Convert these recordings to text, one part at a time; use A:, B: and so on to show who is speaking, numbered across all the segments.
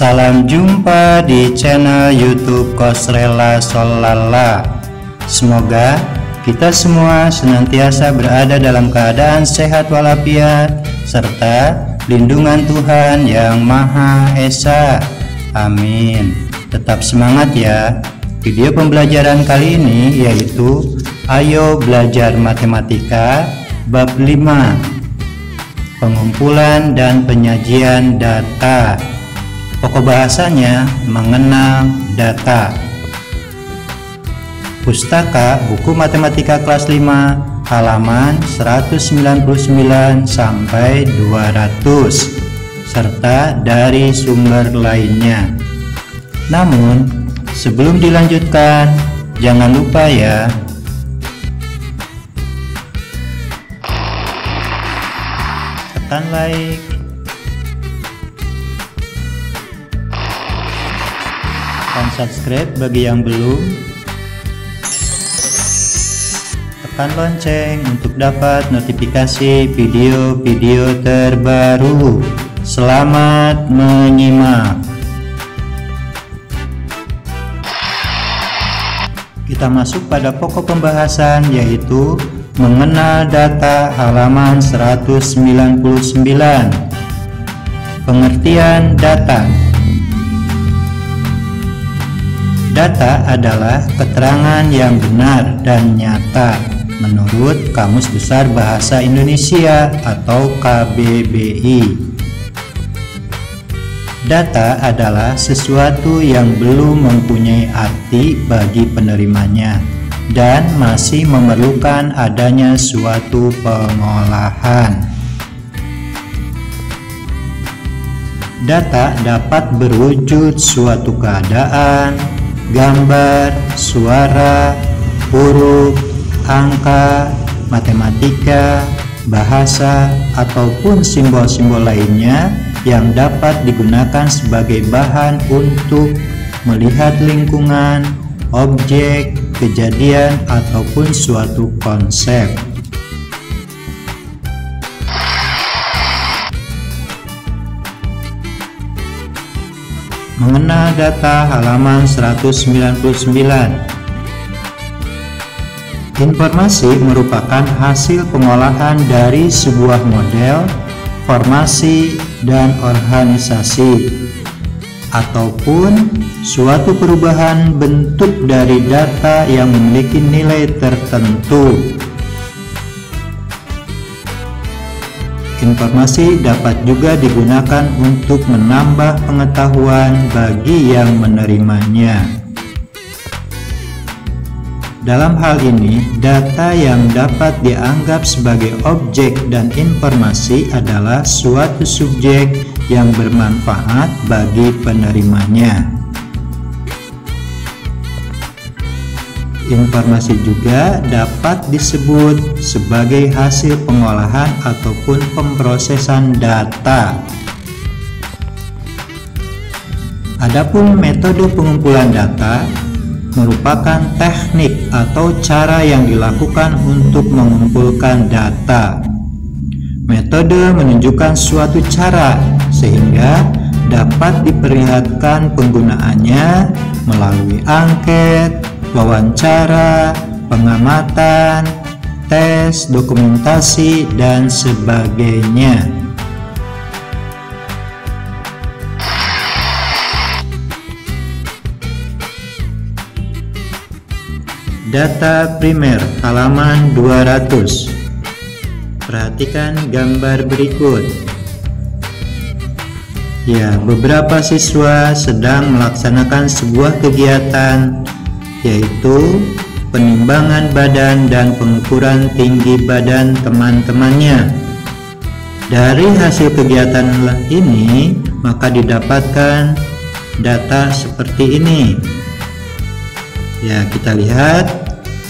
A: Salam jumpa di channel YouTube Kosrela Solala. Semoga kita semua senantiasa berada dalam keadaan sehat walafiat serta lindungan Tuhan yang Maha Esa. Amin. Tetap semangat ya. Video pembelajaran kali ini yaitu Ayo belajar matematika bab 5 Pengumpulan dan penyajian data Pokok bahasanya mengenal data. Pustaka buku matematika kelas 5 halaman 199 sampai 200 serta dari sumber lainnya. Namun, sebelum dilanjutkan, jangan lupa ya tekan like dan subscribe bagi yang belum. Tekan lonceng untuk dapat notifikasi video-video terbaru. Selamat menyimak. Kita masuk pada pokok pembahasan yaitu mengenal data halaman 199 pengertian data Data adalah keterangan yang benar dan nyata menurut Kamus Besar Bahasa Indonesia atau KBBI. Data adalah sesuatu yang belum mempunyai arti bagi penerimanya dan masih memerlukan adanya suatu pengolahan. Data dapat berwujud suatu keadaan, gambar, suara, huruf, angka, matematika, bahasa, ataupun simbol-simbol lainnya yang dapat digunakan sebagai bahan untuk melihat lingkungan, objek, kejadian, ataupun suatu konsep. Mengenal data halaman 199 Informasi merupakan hasil pengolahan dari sebuah model, formasi, dan organisasi ataupun suatu perubahan bentuk dari data yang memiliki nilai tertentu Informasi dapat juga digunakan untuk menambah pengetahuan bagi yang menerimanya. Dalam hal ini, data yang dapat dianggap sebagai objek dan informasi adalah suatu subjek yang bermanfaat bagi penerimanya. Informasi juga dapat disebut sebagai hasil pengolahan ataupun pemrosesan data. Adapun metode pengumpulan data merupakan teknik atau cara yang dilakukan untuk mengumpulkan data. Metode menunjukkan suatu cara sehingga dapat diperlihatkan penggunaannya melalui angket, wawancara, pengamatan, tes, dokumentasi, dan sebagainya. Data primer halaman 200 Perhatikan gambar berikut Ya, beberapa siswa sedang melaksanakan sebuah kegiatan yaitu penimbangan badan dan pengukuran tinggi badan teman-temannya. Dari hasil kegiatan ini, maka didapatkan data seperti ini. Ya, kita lihat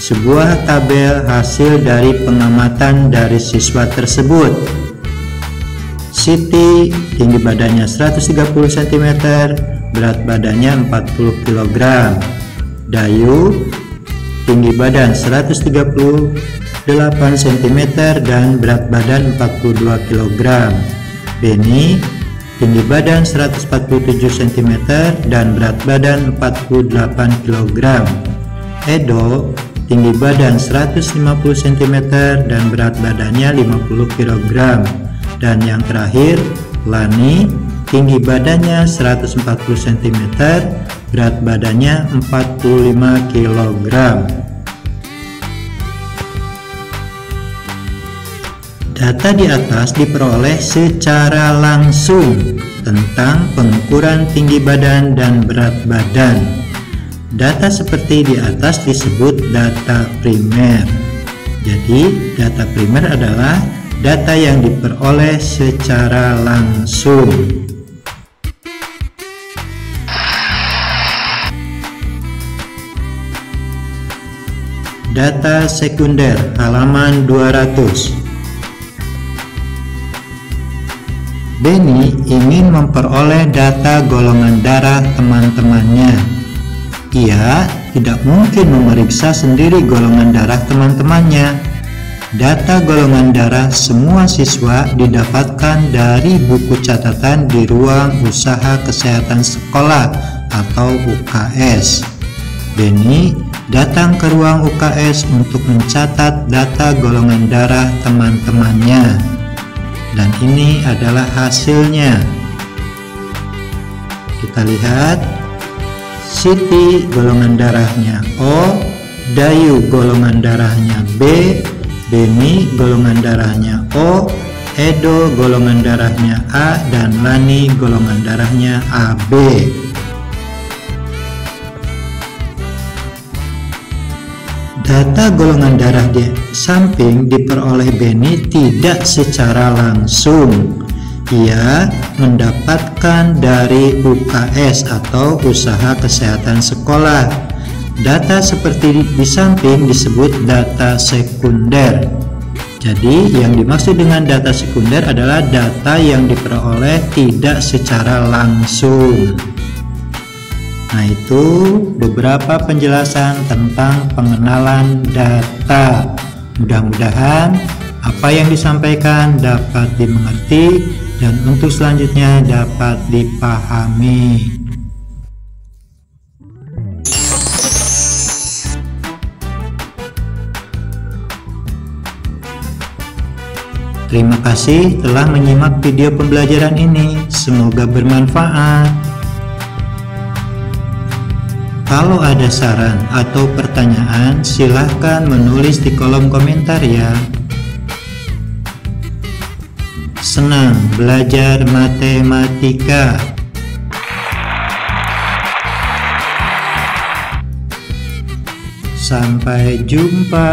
A: sebuah tabel hasil dari pengamatan dari siswa tersebut. Siti tinggi badannya 130 cm, berat badannya 40 kg. Dayu tinggi badan 138 cm dan berat badan 42 kg. Beni tinggi badan 147 cm dan berat badan 48 kg. Edo, tinggi badan 150 cm dan berat badannya 50 kg. Dan yang terakhir, Lani, tinggi badannya 140 cm, berat badannya 45 kg. Data di atas diperoleh secara langsung tentang pengukuran tinggi badan dan berat badan. Data seperti di atas disebut data primer. Jadi, data primer adalah data yang diperoleh secara langsung. Data sekunder halaman 200 Benny ingin memperoleh data golongan darah teman-temannya. Ia tidak mungkin memeriksa sendiri golongan darah teman-temannya. Data golongan darah semua siswa didapatkan dari buku catatan di ruang usaha kesehatan sekolah atau UKS. Benny datang ke ruang UKS untuk mencatat data golongan darah teman-temannya. Dan ini adalah hasilnya. Kita lihat Siti golongan darahnya O Dayu golongan darahnya B Beni golongan darahnya O Edo golongan darahnya A dan Lani golongan darahnya AB Data golongan darah di samping diperoleh Benny tidak secara langsung. Ia mendapatkan dari UKS atau Usaha Kesehatan Sekolah. Data seperti di samping disebut data sekunder. Jadi, yang dimaksud dengan data sekunder adalah data yang diperoleh tidak secara langsung. Nah, itu beberapa penjelasan tentang pengenalan data. Mudah-mudahan apa yang disampaikan dapat dimengerti dan untuk selanjutnya dapat dipahami. Terima kasih telah menyimak video pembelajaran ini. Semoga bermanfaat. Kalau ada saran atau pertanyaan, silahkan menulis di kolom komentar ya. Senang belajar matematika. Sampai jumpa.